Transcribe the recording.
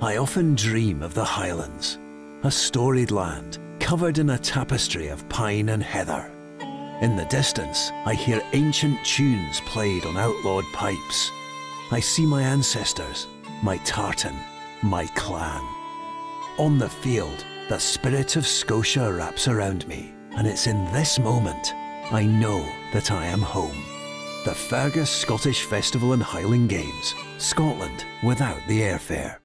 I often dream of the Highlands, a storied land covered in a tapestry of pine and heather. In the distance, I hear ancient tunes played on outlawed pipes. I see my ancestors, my tartan, my clan. On the field, the spirit of Scotia wraps around me, and it's in this moment I know that I am home. The Fergus Scottish Festival and Highland Games, Scotland without the airfare.